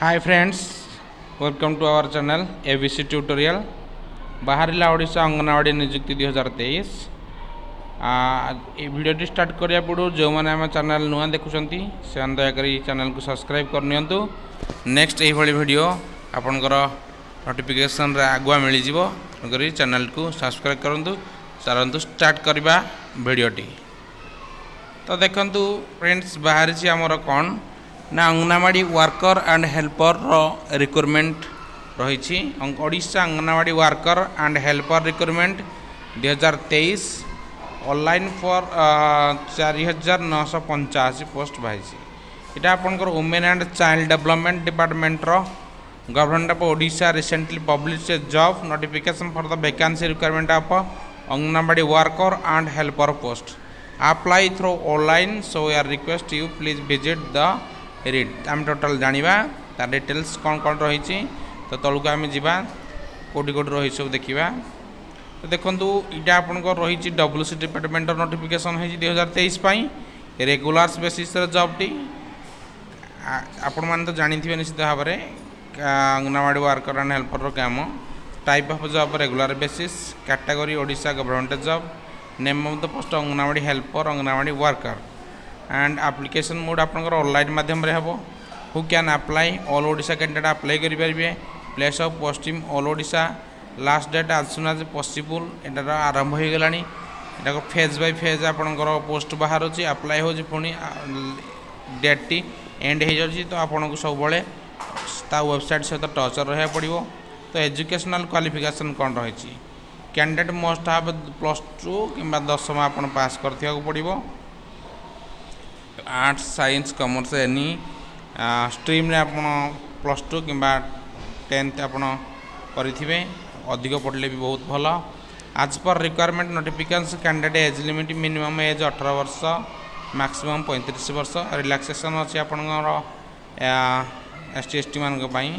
hi friends welcome to our channel A B C tutorial ବାହାରିଲା ଓଡ଼ିଶା ଅଙ୍ଗନବାଡ଼ି ନିଯୁକ୍ତି ଦୁଇ ହଜାର ତେଇଶ এই ভিডিওটি স্টার্ট করা পূর্ব যে আমার চ্যানেল নূয়া দেখুম সে দয়াকরি চ্যানেলকে সবসক্রাইব করে নিউ নেক্সট এইভাবে ভিডিও আপনার নোটিফিকেসন আগুয়া মিলিযোগ তেমনি চ্যানেলকে সবসক্রাইব করতু চালু স্টার্ট করা ভিডিওটি তো দেখুন ফ্রেন্ডস বাহারি আমার কণ ना अंगनवाड़ी वर्कर एंड हेल्पर रो रिक्रुटमेंट रही Voda Anganwadi worker and helper recruitment दुई हजार तेईस अनल फर चार हजार नौश पंचाशी पोस्ट बाहि यहाँ आप वुमेन एंड चाइल्ड डेवलपमेंट डिपार्टमेंटर गवर्नमेंट अफ ओडा रिसेंटली पब्लीश जब notification for the vacancy requirement of Anganwadi worker and helper post apply through online so यार request you please visit the writ ଆମେ total ଜାଣିବା ତାର ଡିଟେଲ୍ସ କ'ଣ କ'ଣ ରହିଛି ତ ତଳକୁ ଆମେ ଯିବା କେଉଁଠି କେଉଁଠି ରହିଛି ସବୁ ଦେଖିବା ତ ଦେଖନ୍ତୁ ଏଇଟା ଆପଣଙ୍କର ରହିଛି ଡବ୍ଲୁ ସି ଡିପାର୍ଟମେଣ୍ଟର ନୋଟିଫିକେସନ୍ ହେଇଛି ଦୁଇ ହଜାର ତେଇଶ ପାଇଁ ରେଗୁଲାର୍ସ ବେସିସ୍ର ଜବ୍ଟି ଆପଣମାନେ ତ ଜାଣିଥିବେ ନିଶ୍ଚିତ ଭାବରେ ଅଙ୍ଗନବାଡ଼ି ୱାର୍କର ଆଣ୍ଡ ହେଲ୍ପରର କାମ type of job regular basis category Odisha government job name of the post Anganwadi helper Anganwadi worker and application mode ଆପଣଙ୍କର ଅନଲାଇନ୍ ମାଧ୍ୟମରେ ହେବ who can apply all Odisha candidate apply କରିପାରିବେ ପ୍ଲେସ୍ ଅଫ୍ ପଶ୍ଚିମ all Odisha last date as soon as possible ଏଟାର ଆରମ୍ଭ ହୋଇଗଲାଣି ଏଟାକୁ phase by phase ଆପଣଙ୍କର post ବାହାରୁଛି ଆପ୍ଲାଏ ହେଉଛି ପୁଣି ଡେଟ୍ଟି ଏଣ୍ଡ ହୋଇଯାଉଛି ତ ଆପଣଙ୍କୁ ସବୁବେଳେ ତା ୱେବସାଇଟ୍ ସହିତ ଟଚ୍ ରହିବାକୁ ପଡ଼ିବ ତ ଏଜୁକେସନାଲ୍ କ୍ୱାଲିଫିକେସନ୍ କ'ଣ ରହିଛି candidate must have plus two କିମ୍ବା ଦଶମ ଆପଣ ପାସ୍ କରିଥିବାକୁ ପଡ଼ିବ আর্টস সাইন্স কମର୍ସ ଏନି ଷ୍ଟ୍ରିମ୍ରେ ଆପଣ ପ୍ଲସ୍ ଟୁ କିମ୍ବା ଟେନ୍ଥ ଆପଣ କରିଥିବେ ଅଧିକ ପଢ଼ିଲେ ବି ବହୁତ ଭଲ as per requirement notification candidate age limit minimum age ଅଠର ବର୍ଷ ମ୍ୟାକ୍ସିମମ୍ ପଇଁତିରିଶ ବର୍ଷ ରିଲାକ୍ସେସନ୍ ଅଛି ଆପଣଙ୍କର ଏସ୍ ଟି ଏସ୍ ଟି ମାନଙ୍କ ପାଇଁ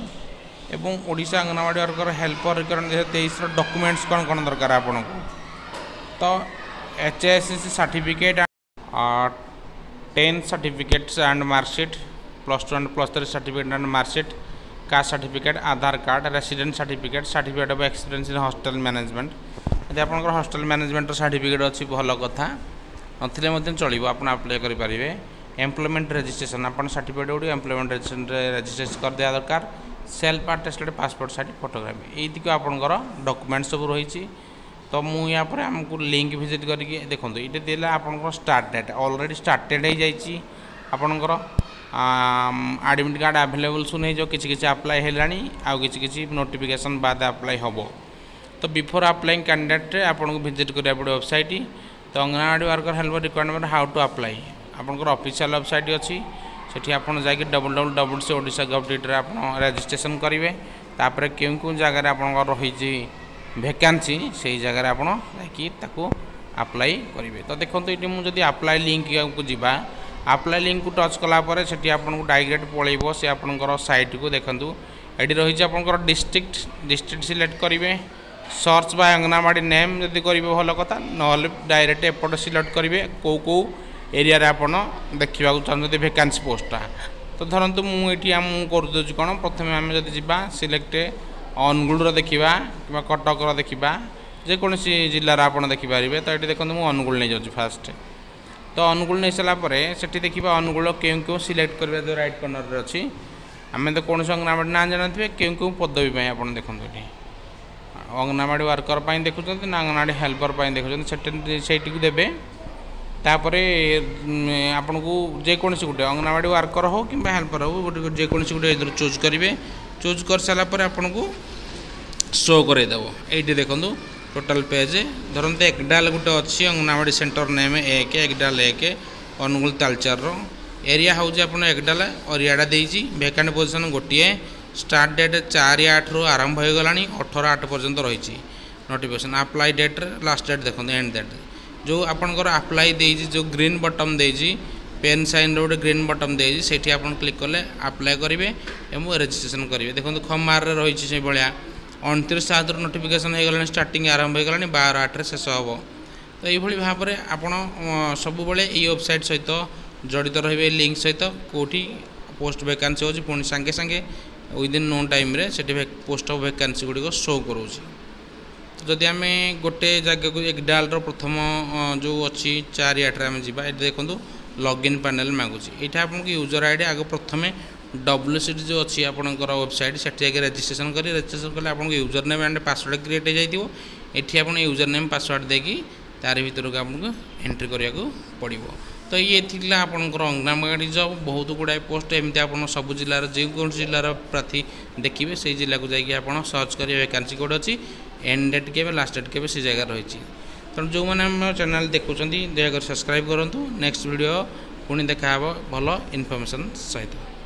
ଏବଂ Odisha Anganwadi worker helper requirement ଦୁଇ ହଜାର ତେଇଶର ଡକୁମେଣ୍ଟସ୍ କ'ଣ କ'ଣ ଦରକାର ଆପଣଙ୍କୁ ତ H S C certificate 10 certificates and mark sheet plus 2 and plus 3 certificate and mark sheet cash certificate aadhar card resident certificate certificate of experience in hostel management ଯଦି ଆପଣଙ୍କର ହଷ୍ଟେଲ ମ୍ୟାନେଜମେଣ୍ଟର ସାର୍ଟିଫିକେଟ୍ ଅଛି ଭଲ କଥା ନଥିଲେ ମଧ୍ୟ ଚଳିବ ଆପଣ ଆପ୍ଲାଏ କରିପାରିବେ ଏମ୍ପ୍ଲୟମେଣ୍ଟ ରେଜିଷ୍ଟ୍ରେସନ୍ ଆପଣ ସାର୍ଟିଫିକେଟ୍ ଗୁଡ଼ିକ ଏମ୍ପ୍ଲୟମେଣ୍ଟ ରେଜିଷ୍ଟ୍ରେସନ୍ରେ ରେଜିଷ୍ଟ୍ରେସନ୍ କରିଦେବା ଦରକାର self attested passport size photography ଏଇତିକି ଆପଣଙ୍କର ଡକୁମେଣ୍ଟ ସବୁ ରହିଛି ତ ମୁଁ ୟା ପରେ ଆମକୁ ଲିଙ୍କ୍ ଭିଜିଟ୍ କରିକି ଦେଖନ୍ତୁ ଏଇଟା ଦେଲା ଆପଣଙ୍କର ଷ୍ଟାର୍ଟ ଡେଟ୍ ଅଲରେଡ଼ି ଷ୍ଟାର୍ଟେଡ଼୍ ହେଇଯାଇଛି ଆପଣଙ୍କର ଆଡ଼ମିଟ୍ କାର୍ଡ଼ ଆଭେଲେବୁଲ୍ ସୁନ୍ ହୋଇଯିବ କିଛି କିଛି ଆପ୍ଲାଏ ହେଲାଣି ଆଉ କିଛି କିଛି ନୋଟିଫିକେସନ୍ ବାଦ ଆପ୍ଲାଏ ହେବ ତ ବିଫୋର୍ ଆପ୍ଲାଇଂ କ୍ୟାଣ୍ଡିଡେଟ୍ରେ ଆପଣଙ୍କୁ ଭିଜିଟ୍ କରିବାକୁ ପଡ଼ିବ ୱେବସାଇଟ୍ ତ Anganwadi worker helper requirement how to apply ଆପଣଙ୍କର ଅଫିସିଆଲ୍ ୱେବସାଇଟ୍ ଅଛି ସେଠି ଆପଣ ଯାଇକି double double double C Odisha gov ଡିଟ୍ରେ ଆପଣ ରେଜିଷ୍ଟ୍ରେସନ୍ କରିବେ ତାପରେ କେଉଁ କେଉଁ ଜାଗାରେ ଆପଣଙ୍କର ରହିଛି ভ্যাকান্সি সেই জায়গায় আপনার যাই তাকে আপ্লাই করবে তো দেখুন এটি মু যদি আপ্লাই লিঙ্ককে যা আপ্লাই লিঙ্কু টচ কলাপরে সেটি আপনার ডাইরেক্ট পলাইব সে আপনার সাইট্রু দেখুন এটি রয়েছে আপনার ডিস্ট্রিক্ট ডিস্ট্রিক্ট সিলেক্ট করবে সর্চ বা অঙ্গনাবাড়ি নেম যদি করবে ভালো কথা নহলে ডাইরেক্ট এপট সিলেক্ট করবে কেউ কেউ এরিয়ার আপনার দেখা চাহুন ভ্যাকান্সি পোস্টটা তো ধরতু মু এটি আমি করে দেছি কোণ প্রথমে আমি যদি যা সিলেক্ট ଅନୁଗୁଳର ଦେଖିବା କିମ୍ବା କଟକର ଦେଖିବା ଯେକୌଣସି ଜିଲ୍ଲାର ଆପଣ ଦେଖିପାରିବେ ତ ଏଠି ଦେଖନ୍ତୁ ମୁଁ ଅନୁଗୁଳ ନେଇଯାଉଛି ଫାଷ୍ଟ ତ ଅନୁଗୁଳ ନେଇସାରିଲା ପରେ ସେଠି ଦେଖିବା ଅନୁଗୁଳ କେଉଁ କେଉଁ ସିଲେକ୍ଟ କରିବା ଯେଉଁ ରାଇଟ୍ କର୍ଣ୍ଣରରେ ଅଛି ଆମେ ତ କୌଣସି ଅଙ୍ଗନାବାଡ଼ି ନାଁ ଜାଣିନଥିବେ କେଉଁ କେଉଁ ପଦବୀ ପାଇଁ ଆପଣ ଦେଖନ୍ତୁ ଏଠି ଅଙ୍ଗନାବାଡ଼ି ୱାର୍କର ପାଇଁ ଦେଖୁଛନ୍ତି ନା ଅଙ୍ଗନାବାଡ଼ି ହେଲ୍ପର ପାଇଁ ଦେଖୁଛନ୍ତି ସେଠି ସେଇଠିକୁ ଦେବେ ତାପରେ ଆପଣଙ୍କୁ ଯେକୌଣସି ଗୋଟେ ଅଙ୍ଗନାବାଡ଼ି ୱାର୍କର ହେଉ କିମ୍ବା ହେଲ୍ପର ହେଉ ଗୋଟେ ଯେକୌଣସି ଗୋଟେ ଏଥିରୁ ଚୁଜ୍ କରିବେ চুজ করসারা পরে আপনার শো করাইদেব এইটি দেখুন টোটাল পেজ ধরতে এক ডাল গোটে অছি অঙ্গনাবাড়ি সেন্টর নেম এক এক ডাল এক অনুগুল তালচারর এরিয়া হচ্ছে আপনার এক ডাল অরিয়াটা দিয়েছি ভ্যাকান্ট পজিশন গোটিয়ে স্টার্ট ডেট চারি আট রু আরম্ভ হয়ে গলা অঠর আট পর্যন্ত রয়েছে notification apply date last date দেখুন এন্ড ডেট যে আপনার আপ্লাই দিয়েছি যে গ্রিন বটম দিয়েছি পেন সাইনର ଗୋଟେ ଗ୍ରୀନ୍ ବଟନ୍ ଦେଇଛି ସେଇଠି ଆପଣ କ୍ଲିକ୍ କଲେ ଆପ୍ଲାଏ କରିବେ ଏବଂ ରେଜିଷ୍ଟ୍ରେସନ୍ କରିବେ ଦେଖନ୍ତୁ ଖମାରରେ ରହିଛି ସେଇଭଳିଆ ଅଣତିରିଶ ସାତରୁ ନୋଟିଫିକେସନ୍ ହୋଇଗଲାଣି ଷ୍ଟାର୍ଟିଂ ଆରମ୍ଭ ହୋଇଗଲାଣି ବାର ଆଠରେ ଶେଷ ହେବ ତ ଏଇଭଳି ଭାବରେ ଆପଣ ସବୁବେଳେ ଏଇ ୱେବସାଇଟ୍ ସହିତ ଜଡ଼ିତ ରହିବେ ଏଇ ଲିଙ୍କ ସହିତ କେଉଁଠି ପୋଷ୍ଟ ଭେକାନ୍ସି ହେଉଛି ପୁଣି ସାଙ୍ଗେ ସାଙ୍ଗେ ୱିଦିନ୍ ନୋନ୍ ଟାଇମ୍ରେ ସେଠି ପୋଷ୍ଟ ଅଫ୍ ଭେକାନ୍ସି ଗୁଡ଼ିକ ଶୋ କରୁଛି ଯଦି ଆମେ ଗୋଟେ ଜାଗାକୁ ଏଗ୍ଡାଲ୍ର ପ୍ରଥମ ଯେଉଁ ଅଛି ଚାରି ଆଠରେ ଆମେ ଯିବା ଏଠି ଦେଖନ୍ତୁ ଲଗ୍ଇନ୍ ପ୍ୟାନେଲ୍ ମାଗୁଛି ଏଇଟା ଆପଣଙ୍କୁ ୟୁଜର୍ ଆଇ ଡ଼ି ଆଗ ପ୍ରଥମେ ଡବ୍ଲ୍ୟୁ ସି ଯେଉଁ ଅଛି ଆପଣଙ୍କର ୱେବସାଇଟ୍ ସେଠି ଯାଇକି ରେଜିଷ୍ଟ୍ରେସନ୍ କରି ରେଜିଷ୍ଟ୍ରେସନ୍ କଲେ ଆପଣଙ୍କୁ user name and password create ହେଇଯାଇଥିବ ଏଠି ଆପଣ ୟୁଜର୍ ନେମ୍ ପାସୱାର୍ଡ଼ ଦେଇକି ତାରି ଭିତରକୁ ଆପଣଙ୍କୁ ଏଣ୍ଟ୍ରି କରିବାକୁ ପଡ଼ିବ ତ ଇଏ ଥିଲା ଆପଣଙ୍କର ଅଙ୍ଗନାବାଡ଼ି ଜବ୍ ବହୁତ ଗୁଡ଼ାଏ ପୋଷ୍ଟ ଏମିତି ଆପଣ ସବୁ ଜିଲ୍ଲାର ଯେକୌଣସି ଜିଲ୍ଲାର ପ୍ରାର୍ଥୀ ଦେଖିବେ ସେଇ ଜିଲ୍ଲାକୁ ଯାଇକି ଆପଣ ସର୍ଚ୍ଚ କରିବେ ଭ୍ୟାକାନ୍ସି କୋଡ଼ ଅଛି ଏଣ୍ଡ ଡେଟ୍ କେବେ ଲାଷ୍ଟ ଡେଟ୍ କେବେ ସେ ଜାଗାରେ ରହିଛି तर जो भने चैनल च्याने देखाउँछ दयाक सब्सक्राइब गरौँ नेक्स्ट भिडियो पुनि देखाव भनौँ इन्फर्मेसन सहित